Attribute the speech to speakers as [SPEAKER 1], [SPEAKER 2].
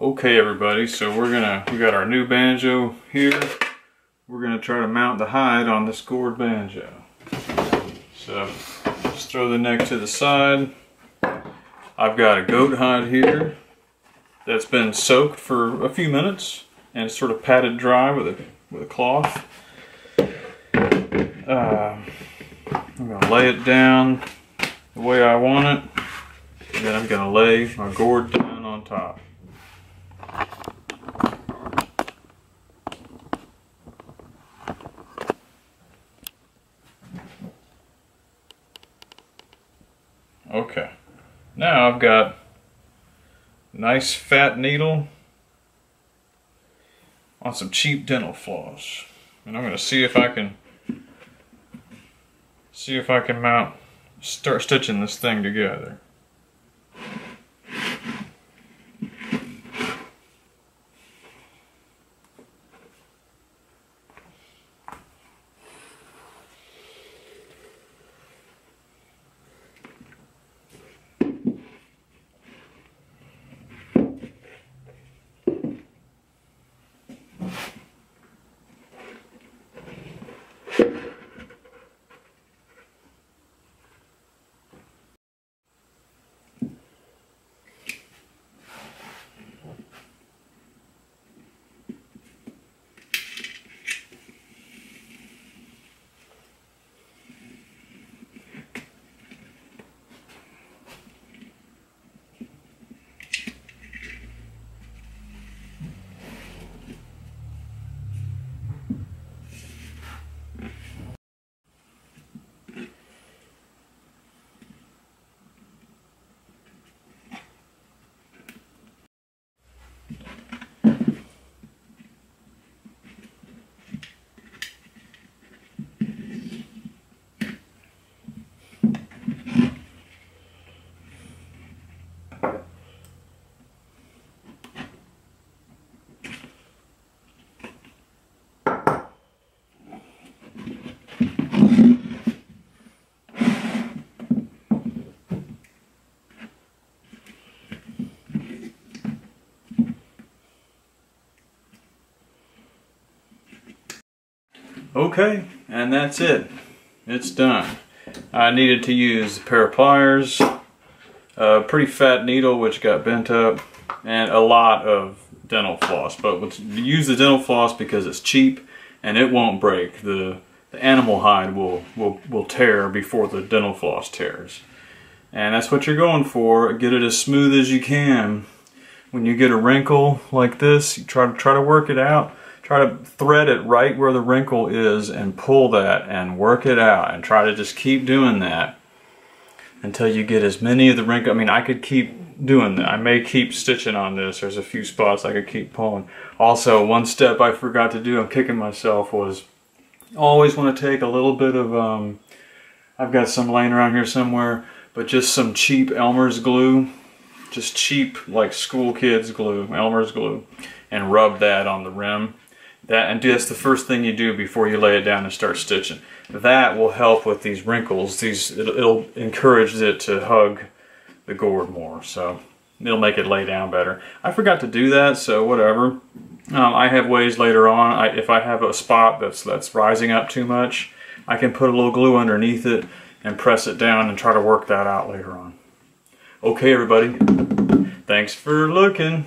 [SPEAKER 1] Okay everybody, so we're gonna, we got our new banjo here. We're gonna try to mount the hide on this gourd banjo. So, just throw the neck to the side. I've got a goat hide here that's been soaked for a few minutes and sort of patted dry with a, with a cloth. Uh, I'm gonna lay it down the way I want it. And then I'm gonna lay my gourd down on top. Okay. Now I've got nice fat needle on some cheap dental floss. And I'm going to see if I can see if I can mount start stitching this thing together. Okay, and that's it. It's done. I needed to use a pair of pliers, a pretty fat needle which got bent up, and a lot of dental floss. But use the dental floss because it's cheap and it won't break. The, the animal hide will, will, will tear before the dental floss tears. And that's what you're going for. Get it as smooth as you can. When you get a wrinkle like this, you try to try to work it out try to thread it right where the wrinkle is and pull that and work it out and try to just keep doing that until you get as many of the wrinkles. I mean, I could keep doing that. I may keep stitching on this. There's a few spots I could keep pulling. Also, one step I forgot to do, I'm kicking myself, was always want to take a little bit of, um, I've got some laying around here somewhere, but just some cheap Elmer's glue. Just cheap, like school kids glue, Elmer's glue, and rub that on the rim that and that's the first thing you do before you lay it down and start stitching. That will help with these wrinkles. These it'll, it'll encourage it to hug the gourd more, so it'll make it lay down better. I forgot to do that, so whatever. Um, I have ways later on. I, if I have a spot that's that's rising up too much, I can put a little glue underneath it and press it down and try to work that out later on. Okay, everybody. Thanks for looking.